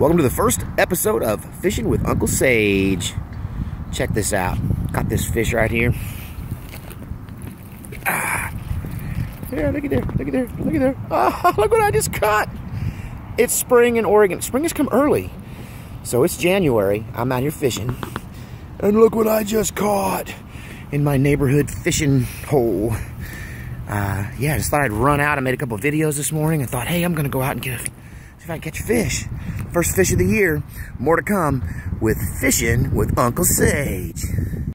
Welcome to the first episode of Fishing with Uncle Sage. Check this out. Got this fish right here. Ah. Yeah, look at there, look at there, look at there. Ah, look what I just caught. It's spring in Oregon. Spring has come early. So it's January. I'm out here fishing. And look what I just caught in my neighborhood fishing hole. Uh, yeah, I just thought I'd run out. I made a couple videos this morning and thought, hey, I'm going to go out and get a if I can catch fish. First fish of the year. More to come with Fishing with Uncle Sage.